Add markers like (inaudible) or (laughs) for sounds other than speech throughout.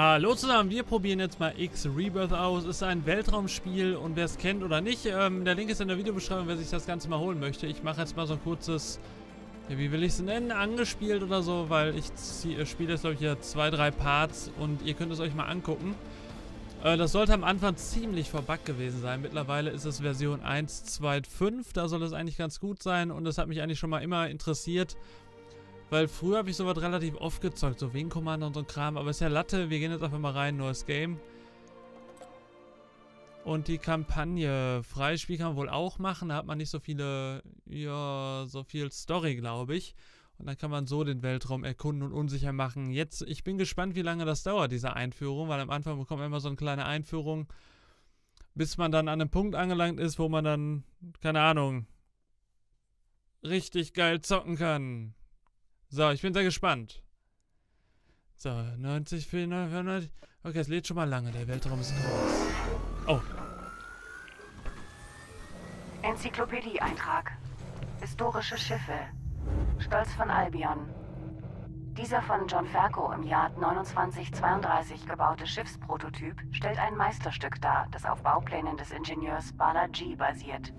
Hallo zusammen, wir probieren jetzt mal X Rebirth aus. Ist ein Weltraumspiel und wer es kennt oder nicht, ähm, der Link ist in der Videobeschreibung, wer sich das Ganze mal holen möchte. Ich mache jetzt mal so ein kurzes, wie will ich es nennen, angespielt oder so, weil ich äh, spiele jetzt glaube ich hier zwei, drei Parts und ihr könnt es euch mal angucken. Äh, das sollte am Anfang ziemlich verbuggt gewesen sein. Mittlerweile ist es Version 1.2.5, da soll es eigentlich ganz gut sein und das hat mich eigentlich schon mal immer interessiert, weil früher habe ich sowas relativ oft gezockt, so Wing Commander und so ein Kram. Aber ist ja Latte, wir gehen jetzt einfach mal rein, neues Game. Und die Kampagne, freies Spiel kann man wohl auch machen. Da hat man nicht so viele, ja, so viel Story, glaube ich. Und dann kann man so den Weltraum erkunden und unsicher machen. Jetzt, ich bin gespannt, wie lange das dauert, diese Einführung, weil am Anfang bekommt man immer so eine kleine Einführung, bis man dann an einem Punkt angelangt ist, wo man dann, keine Ahnung, richtig geil zocken kann. So, ich bin sehr gespannt. So, 90, 490. Okay, es lädt schon mal lange. Der Weltraum ist groß. Oh. Enzyklopädie-Eintrag. Historische Schiffe. Stolz von Albion. Dieser von John Ferko im Jahr 2932 gebaute Schiffsprototyp stellt ein Meisterstück dar, das auf Bauplänen des Ingenieurs Bala G basiert.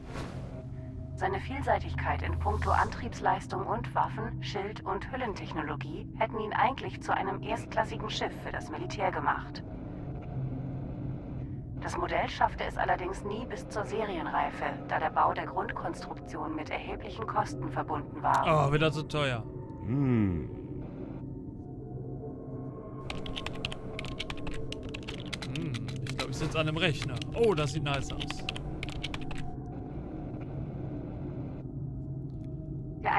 Seine Vielseitigkeit in puncto Antriebsleistung und Waffen-, Schild- und Hüllentechnologie hätten ihn eigentlich zu einem erstklassigen Schiff für das Militär gemacht. Das Modell schaffte es allerdings nie bis zur Serienreife, da der Bau der Grundkonstruktion mit erheblichen Kosten verbunden war. Oh, wieder zu teuer. Hm. Hm, ich glaube, ich sitze an einem Rechner. Oh, das sieht nice aus.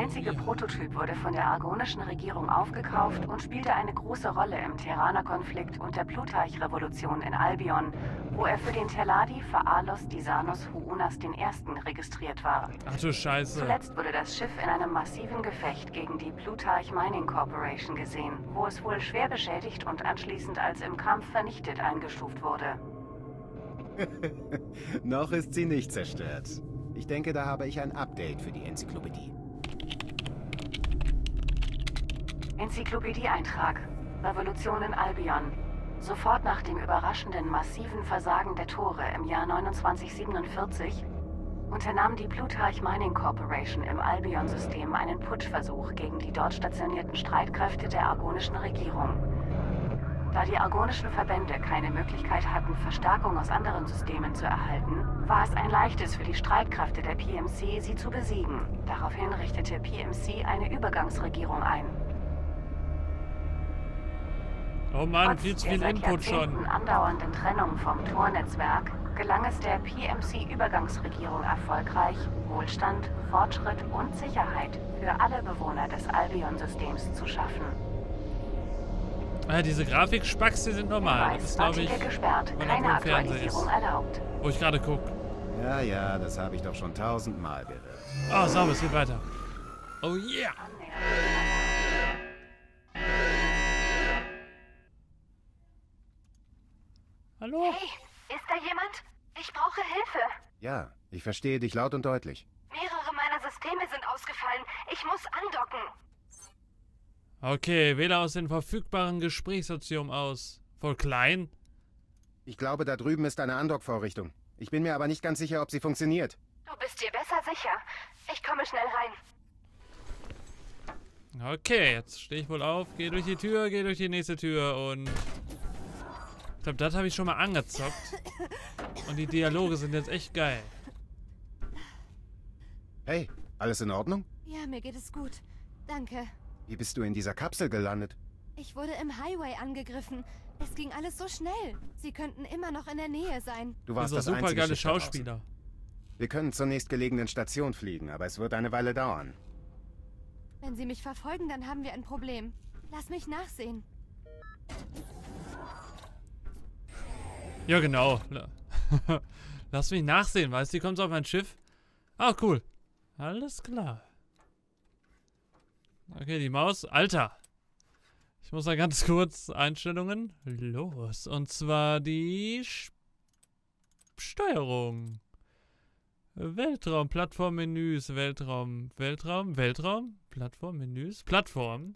Einzige Prototyp wurde von der argonischen Regierung aufgekauft und spielte eine große Rolle im Terraner-Konflikt und der Plutarch-Revolution in Albion, wo er für den Teladi Faalos Disanus Huunas I. registriert war. Ach du Scheiße. Zuletzt wurde das Schiff in einem massiven Gefecht gegen die Plutarch Mining Corporation gesehen, wo es wohl schwer beschädigt und anschließend als im Kampf vernichtet eingestuft wurde. (laughs) Noch ist sie nicht zerstört. Ich denke, da habe ich ein Update für die Enzyklopädie. Enzyklopädie-Eintrag. Revolution in Albion. Sofort nach dem überraschenden massiven Versagen der Tore im Jahr 2947 unternahm die Plutarch Mining Corporation im Albion-System einen Putschversuch gegen die dort stationierten Streitkräfte der argonischen Regierung. Da die argonischen Verbände keine Möglichkeit hatten, Verstärkung aus anderen Systemen zu erhalten, war es ein leichtes für die Streitkräfte der PMC, sie zu besiegen. Daraufhin richtete PMC eine Übergangsregierung ein. Oh Mann, viel zu viel Input schon. andauernden Trennung vom Tornetzwerk gelang es der PMC-Übergangsregierung erfolgreich, Wohlstand, Fortschritt und Sicherheit für alle Bewohner des Albion-Systems zu schaffen. Ah, diese Grafik-Spacks, die sind normal. das ist, glaube ich, gesperrt. Keine Aktualisierung erlaubt. Wo ich gerade gucke. Ja, ja, das habe ich doch schon tausendmal gehört. Oh, sauber, es geht weiter. Oh yeah! Hallo? Hey, ist da jemand? Ich brauche Hilfe. Ja, ich verstehe dich laut und deutlich. Mehrere meiner Systeme sind ausgefallen. Ich muss andocken. Okay, wähle aus den verfügbaren Gesprächsoptionen aus. Voll klein? Ich glaube, da drüben ist eine Andockvorrichtung. Ich bin mir aber nicht ganz sicher, ob sie funktioniert. Du bist dir besser sicher. Ich komme schnell rein. Okay, jetzt stehe ich wohl auf, gehe durch die Tür, gehe durch die nächste Tür und ich glaube, das habe ich schon mal angezockt. Und die Dialoge sind jetzt echt geil. Hey, alles in Ordnung? Ja, mir geht es gut. Danke. Wie bist du in dieser Kapsel gelandet? Ich wurde im Highway angegriffen. Es ging alles so schnell. Sie könnten immer noch in der Nähe sein. Du warst das super geile Schauspieler. Wir können zur nächstgelegenen Station fliegen, aber es wird eine Weile dauern. Wenn sie mich verfolgen, dann haben wir ein Problem. Lass mich nachsehen. Ja, genau. (laughs) Lass mich nachsehen, weißt du? Die kommt auf mein Schiff. Ah, cool. Alles klar. Okay, die Maus. Alter. Ich muss da ganz kurz Einstellungen. Los. Und zwar die Sch Steuerung. Weltraum, Plattformmenüs, Weltraum, Weltraum, Weltraum, Plattformmenüs, Plattform.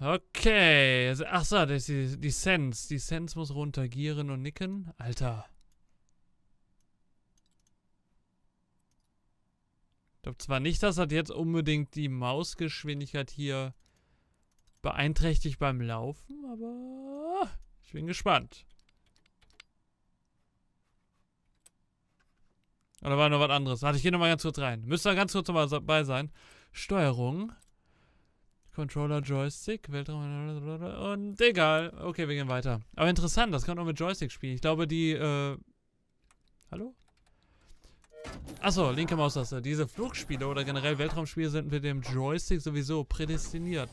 Okay. Achso, das ist die, die Sense. Die Sense muss runter. Gieren und nicken. Alter. Ich glaube zwar nicht, dass das jetzt unbedingt die Mausgeschwindigkeit hier beeinträchtigt beim Laufen, aber ich bin gespannt. Oder war noch was anderes? Warte, ich gehe nochmal ganz kurz rein. Müsste da ganz kurz nochmal dabei sein. Steuerung. Controller, Joystick, Weltraum und egal. Okay, wir gehen weiter. Aber interessant, das kann man auch mit Joystick spielen. Ich glaube, die, äh... Hallo? Achso, linke Maustaste. Diese Flugspiele oder generell Weltraumspiele sind mit dem Joystick sowieso prädestiniert.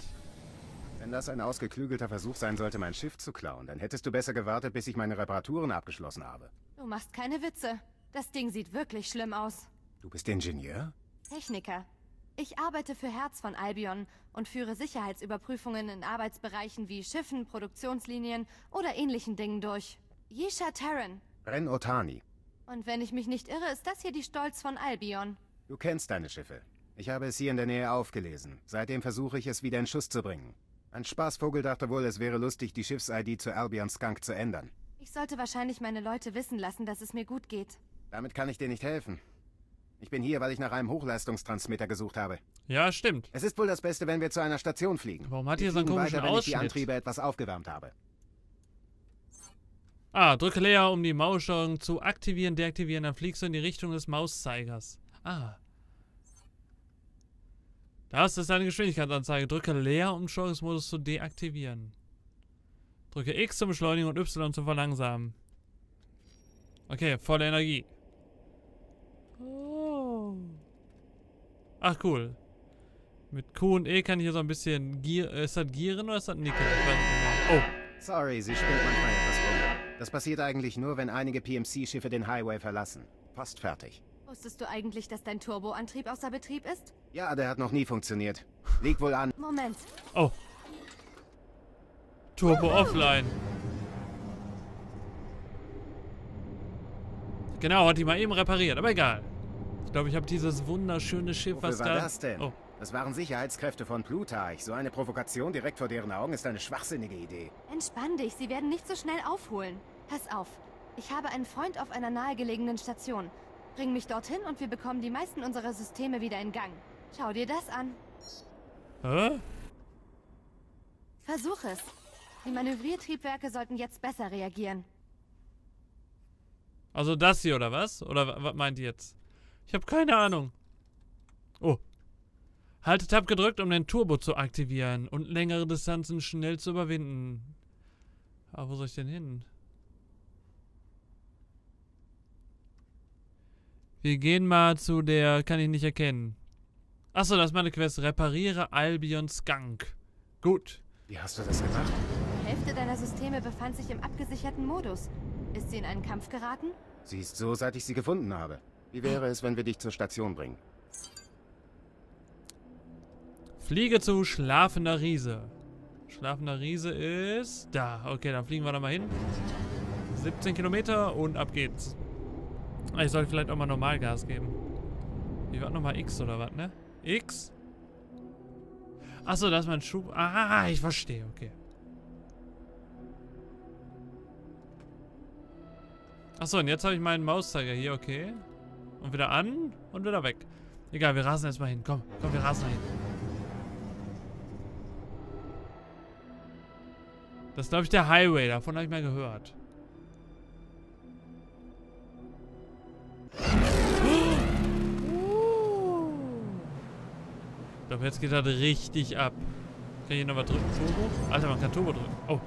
Wenn das ein ausgeklügelter Versuch sein sollte, mein Schiff zu klauen, dann hättest du besser gewartet, bis ich meine Reparaturen abgeschlossen habe. Du machst keine Witze. Das Ding sieht wirklich schlimm aus. Du bist Ingenieur? Techniker. Ich arbeite für Herz von Albion und führe Sicherheitsüberprüfungen in Arbeitsbereichen wie Schiffen, Produktionslinien oder ähnlichen Dingen durch. Yisha Terran. Ren Otani. Und wenn ich mich nicht irre, ist das hier die Stolz von Albion. Du kennst deine Schiffe. Ich habe es hier in der Nähe aufgelesen. Seitdem versuche ich es wieder in Schuss zu bringen. Ein Spaßvogel dachte wohl, es wäre lustig, die Schiffs-ID zu Albion Skunk zu ändern. Ich sollte wahrscheinlich meine Leute wissen lassen, dass es mir gut geht. Damit kann ich dir nicht helfen. Ich bin hier, weil ich nach einem Hochleistungstransmitter gesucht habe. Ja, stimmt. Es ist wohl das Beste, wenn wir zu einer Station fliegen. Warum hat hier so einen komischen weiter, wenn ich die? Antriebe etwas aufgewärmt habe. Ah, drücke leer, um die Maussteuerung zu aktivieren, deaktivieren. Dann fliegst du in die Richtung des Mauszeigers. Ah. Das ist eine Geschwindigkeitsanzeige. Drücke leer, um Steuerungsmodus zu deaktivieren. Drücke X zum Beschleunigen und Y zum Verlangsamen. Okay, volle Energie. Oh. Ach, cool. Mit Q und E kann ich hier so ein bisschen gier... Ist das Gieren oder ist das Nicken? Mehr. Oh. Sorry, sie spinnt manchmal etwas rum. Das passiert eigentlich nur, wenn einige PMC-Schiffe den Highway verlassen. Fast fertig. Wusstest du eigentlich, dass dein Turboantrieb außer Betrieb ist? Ja, der hat noch nie funktioniert. Liegt wohl an. Moment. Oh. Turbo offline. Genau, hat die mal eben repariert, aber egal. Ich glaube, ich habe dieses wunderschöne Schiff, Wofür was war da... das denn? Oh. Das waren Sicherheitskräfte von Plutarch. So eine Provokation direkt vor deren Augen ist eine schwachsinnige Idee. Entspann dich, sie werden nicht so schnell aufholen. Pass auf. Ich habe einen Freund auf einer nahegelegenen Station. Bring mich dorthin und wir bekommen die meisten unserer Systeme wieder in Gang. Schau dir das an. Hä? Versuch es. Die Manövriertriebwerke sollten jetzt besser reagieren. Also das hier, oder was? Oder wa- was meint ihr jetzt? Ich habe keine Ahnung. Oh. Halte Tab gedrückt, um den Turbo zu aktivieren und längere Distanzen schnell zu überwinden. Aber wo soll ich denn hin? Wir gehen mal zu der... Kann ich nicht erkennen. Achso, das ist meine Quest. Repariere Albion Skunk. Gut. Wie hast du das gemacht? Die Hälfte deiner Systeme befand sich im abgesicherten Modus. Ist sie in einen Kampf geraten? Sie ist so, seit ich sie gefunden habe. Wie wäre es, wenn wir dich zur Station bringen? Fliege zu Schlafender Riese. Schlafender Riese ist da. Okay, dann fliegen wir da mal hin. 17 Kilometer und ab geht's. Ich soll vielleicht auch mal Normalgas geben. Wie war nochmal X oder was, ne? X? Achso, da ist mein Schub. Ah, ich verstehe, okay. Achso, und jetzt habe ich meinen Mauszeiger hier, okay. Und wieder an und wieder weg. Egal, wir rasen erstmal hin. Komm, komm, wir rasen da hin. Das ist, glaube ich, der Highway. Davon habe ich mal gehört. Ich glaube, jetzt geht das richtig ab. Kann ich hier noch was drücken? Turbo? Alter, man kann Turbo drücken. Oh.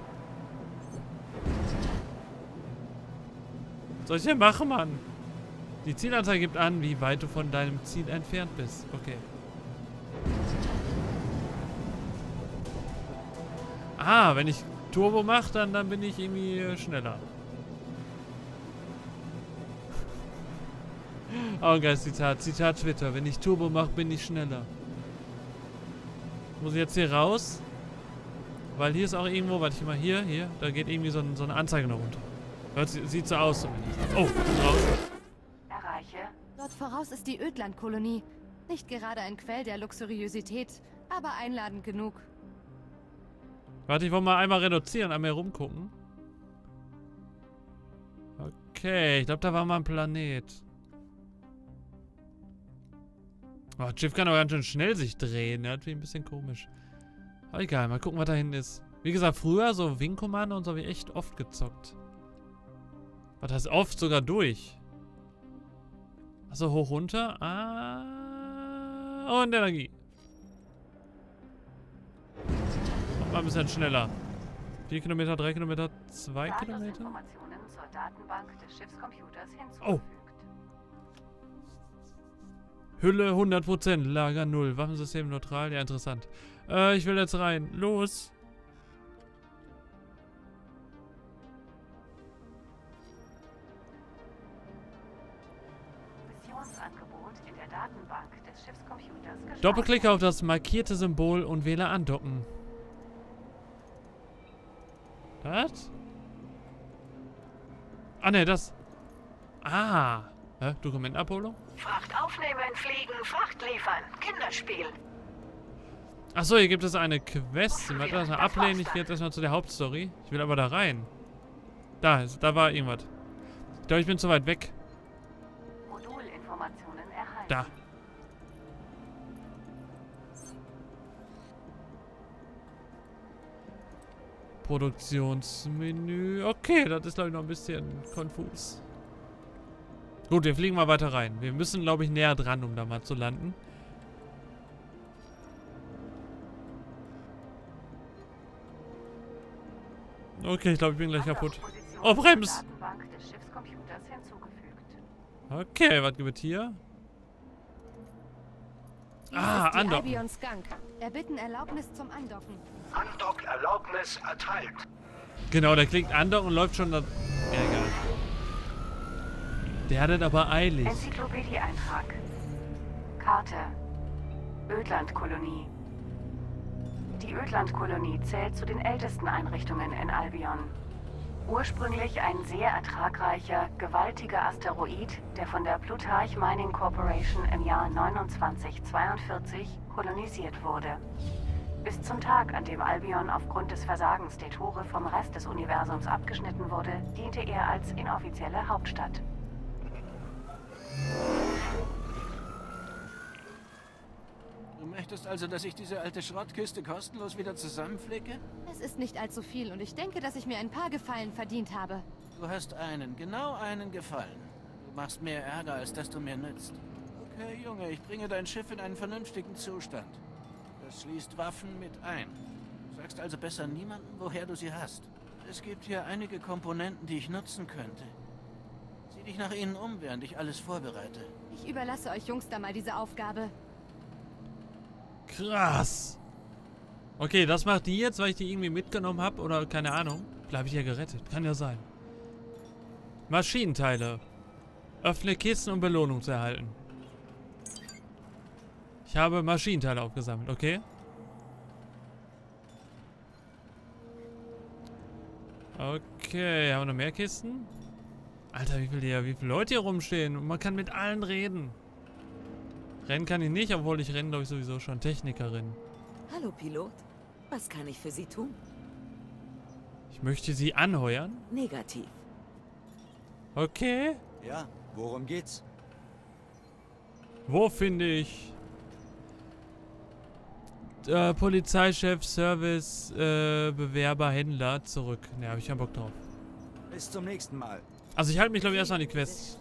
Was soll ich denn machen, Mann? Die Zielanzeige gibt an, wie weit du von deinem Ziel entfernt bist. Okay. Ah, wenn ich Turbo mache, dann, dann bin ich irgendwie äh, schneller. (laughs) Oh, geiles Zitat. Zitat Twitter. Wenn ich Turbo mache, bin ich schneller. Muss ich jetzt hier raus? Weil hier ist auch irgendwo, warte ich mal, hier, hier, da geht irgendwie so, ein, so eine Anzeige noch runter. Hört, sie- sieht so aus zumindest. Oh, raus. Voraus ist die Ödlandkolonie. Nicht gerade ein Quell der Luxuriosität, aber einladend genug. Warte, ich wollte mal einmal reduzieren, einmal rumgucken. Okay, ich glaube, da war mal ein Planet. Oh, das Schiff kann aber ganz schön schnell sich drehen. Ne? Das ein bisschen komisch. Aber egal, mal gucken, was da hinten ist. Wie gesagt, früher so Wing Commander und so habe ich echt oft gezockt. Was heißt oft sogar durch? Achso, hoch runter. Ah. Und Energie. Mal ein bisschen schneller. 4 Kilometer, 3 Kilometer, 2 Kilometer? Oh. Hülle 100%, Lager 0, Waffensystem neutral, ja interessant. Äh, ich will jetzt rein. Los. Doppelklick auf das markierte Symbol und wähle andocken. Was? Ah, ne, das. Ah. Hä? Dokumentenabholung? Fracht aufnehmen, fliegen, Fracht liefern. Kinderspiel. Achso, hier gibt es eine Quest. Werde das mal ablehnen. Ich gehe jetzt erstmal zu der Hauptstory. Ich will aber da rein. Da, da war irgendwas. Ich glaube, ich bin zu weit weg. Da. Produktionsmenü. Okay, das ist, glaube ich, noch ein bisschen konfus. Gut, wir fliegen mal weiter rein. Wir müssen, glaube ich, näher dran, um da mal zu landen. Okay, ich glaube, ich bin gleich kaputt. Oh, Brems! Okay, was gibt es hier? Ah, Andocken. Erbitten Erlaubnis zum Andocken. Andock-Erlaubnis erteilt. Genau, der klickt Andock und läuft schon da... Ja, egal. Der hat es aber eilig. Enzyklopädie-Eintrag. Karte. Ödlandkolonie. Die Ödlandkolonie zählt zu den ältesten Einrichtungen in Albion. Ursprünglich ein sehr ertragreicher, gewaltiger Asteroid, der von der Plutarch Mining Corporation im Jahr 2942 kolonisiert wurde. Bis zum Tag, an dem Albion aufgrund des Versagens der Tore vom Rest des Universums abgeschnitten wurde, diente er als inoffizielle Hauptstadt. Du möchtest also, dass ich diese alte Schrottkiste kostenlos wieder zusammenflicke? Es ist nicht allzu viel und ich denke, dass ich mir ein paar Gefallen verdient habe. Du hast einen, genau einen Gefallen. Du machst mehr Ärger, als dass du mir nützt. Okay, Junge, ich bringe dein Schiff in einen vernünftigen Zustand. Das schließt Waffen mit ein. Du sagst also besser niemandem, woher du sie hast. Es gibt hier einige Komponenten, die ich nutzen könnte. Sieh dich nach ihnen um, während ich alles vorbereite. Ich überlasse euch Jungs da mal diese Aufgabe. Krass. Okay, das macht die jetzt, weil ich die irgendwie mitgenommen habe oder keine Ahnung. Bleibe ich ja gerettet. Kann ja sein. Maschinenteile. Öffne Kisten, um Belohnung zu erhalten. Ich habe Maschinenteile aufgesammelt, okay? Okay, haben wir noch mehr Kisten? Alter, wie viele, wie viele Leute hier rumstehen. Und man kann mit allen reden. Rennen kann ich nicht, obwohl ich renne, glaube ich, sowieso schon. Technikerin. Hallo, Pilot. Was kann ich für Sie tun? Ich möchte Sie anheuern. Negativ. Okay. Ja, worum geht's? Wo finde ich äh, Polizeichef, Service, äh, Bewerber, Händler zurück. Ne, hab ich keinen Bock drauf. Bis zum nächsten Mal. Also ich halte mich, glaube ich, erst an die Quests.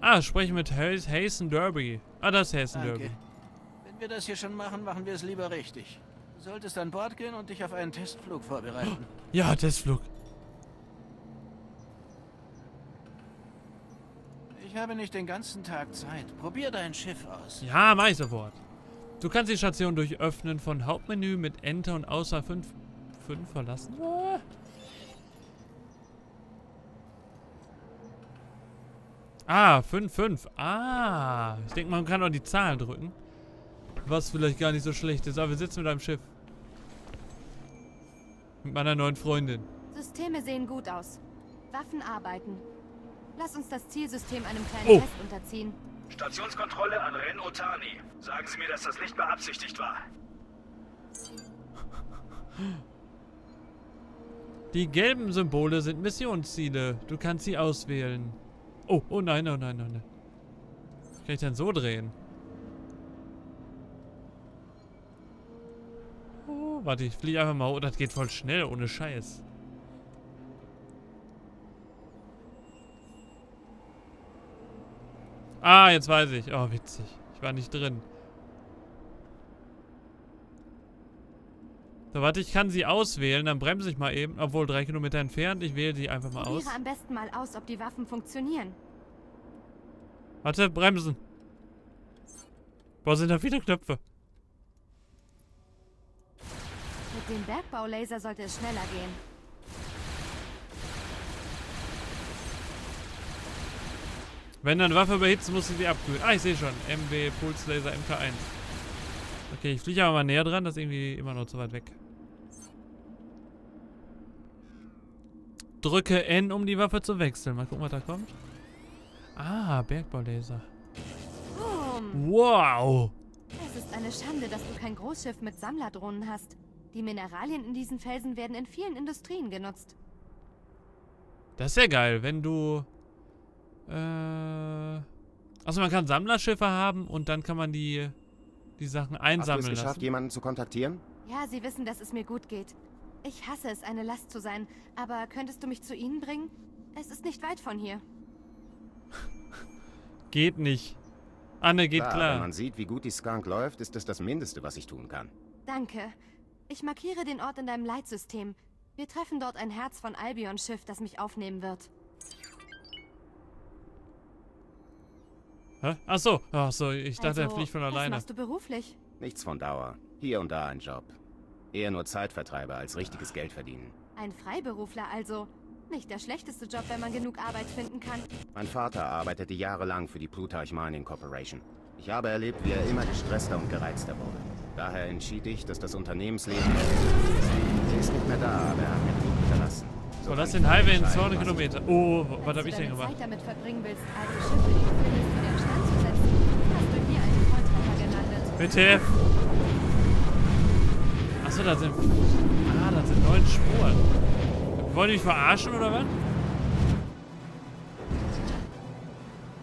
Ah, spreche mit Hazen Derby. Ah, das ist Hazen Derby. Wenn wir das hier schon machen, machen wir es lieber richtig. Du solltest an Bord gehen und dich auf einen Testflug vorbereiten. Ja, Testflug. Habe nicht den ganzen Tag Zeit. Probier dein Schiff aus. Ja, mach ich sofort. Du kannst die Station durch Öffnen von Hauptmenü mit Enter und außer 5 verlassen. Ah, 5, 5. Ah, ich denke, man kann auch die Zahlen drücken. Was vielleicht gar nicht so schlecht ist. Aber wir sitzen mit einem Schiff. Mit meiner neuen Freundin. Systeme sehen gut aus. Waffen arbeiten. Lass uns das Zielsystem einem kleinen Oh. Test unterziehen. Stationskontrolle an Ren Otani. Sagen Sie mir, dass das nicht beabsichtigt war. Die gelben Symbole sind Missionsziele. Du kannst sie auswählen. Oh, oh nein, oh nein, oh nein. Kann ich denn so drehen? Oh, warte, ich fliege einfach mal. Oh, das geht voll schnell, ohne Scheiß. Ah, jetzt weiß ich. Oh, witzig. Ich war nicht drin. So, warte, ich kann sie auswählen. Dann bremse ich mal eben. Obwohl, drei Kilometer entfernt. Ich wähle sie einfach mal aus. Probiere am besten mal aus, ob die Waffen funktionieren. Warte, bremsen. Boah, sind da viele Knöpfe. Mit dem Bergbaulaser sollte es schneller gehen. Wenn dann Waffe überhitzt, muss sie sie abkühlen. Ah, ich sehe schon. MW Pulse Laser MK1. Okay, ich fliege aber mal näher dran. Das ist irgendwie immer noch zu weit weg. Drücke N, um die Waffe zu wechseln. Mal gucken, was da kommt. Ah, Bergbaulaser. Boom. Wow. Es ist eine Schande, dass du kein Großschiff mit Sammlerdrohnen hast. Die Mineralien in diesen Felsen werden in vielen Industrien genutzt. Das ist ja geil, wenn du... Äh... Also man kann Sammlerschiffe haben und dann kann man die, die Sachen Hast du einsammeln es geschafft, lassen. jemanden zu kontaktieren? Ja, sie wissen, dass es mir gut geht. Ich hasse es, eine Last zu sein, aber könntest du mich zu ihnen bringen? Es ist nicht weit von hier. (laughs) Geht nicht. Anne, geht Wenn klar. man sieht, wie gut die Skunk läuft, ist es das Mindeste, was ich tun kann. Danke. Ich markiere den Ort in deinem Leitsystem. Wir treffen dort ein Herz von Albion-Schiff, das mich aufnehmen wird. Hä? Ach so. Ach so, ich dachte, er Also, fliegt von Was alleine. machst du beruflich? Nichts von Dauer. Hier und da ein Job. Eher nur Zeitvertreiber als richtiges Geld verdienen. Ein Freiberufler also. Nicht der schlechteste Job, wenn man genug Arbeit finden kann. Mein Vater arbeitete jahrelang für die Plutarch Mining Corporation. Ich habe erlebt, wie er immer gestresster und gereizter wurde. Daher entschied ich, dass das Unternehmensleben Er ist nicht mehr da, aber er hat mir genug hinterlassen. So, das sind Highway in entscheiden, 200 was ich Kilometer. Oh, was habe du ich denn gemacht? Zeit damit verbringen willst, alte Schiffe, die WTF. Achso, da sind... Ah, da sind neun Spuren. Wollen die mich verarschen, oder was?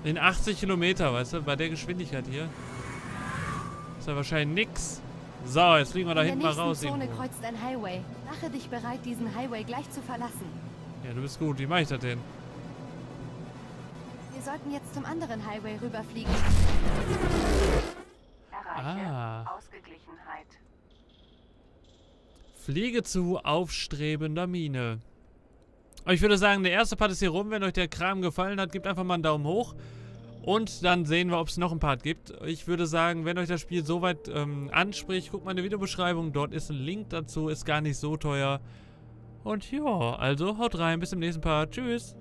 In 80 Kilometer, weißt du, bei der Geschwindigkeit hier. Ist ja wahrscheinlich nix. So, jetzt fliegen wir da In hinten der mal raus. Zone irgendwo. kreuzt ein Highway. Mache dich bereit, diesen Highway gleich zu verlassen. Ja, du bist gut. Wie mache ich das denn? Wir sollten jetzt zum anderen Highway rüberfliegen. Ah. Ausgeglichenheit. Fliege zu aufstrebender Mine. Aber ich würde sagen, der erste Part ist hier rum. Wenn euch der Kram gefallen hat, gebt einfach mal einen Daumen hoch. Und dann sehen wir, ob es noch einen Part gibt. Ich würde sagen, wenn euch das Spiel soweit ähm, anspricht, guckt mal in die Videobeschreibung. Dort ist ein Link dazu. Ist gar nicht so teuer. Und ja, also haut rein. Bis zum nächsten Part. Tschüss.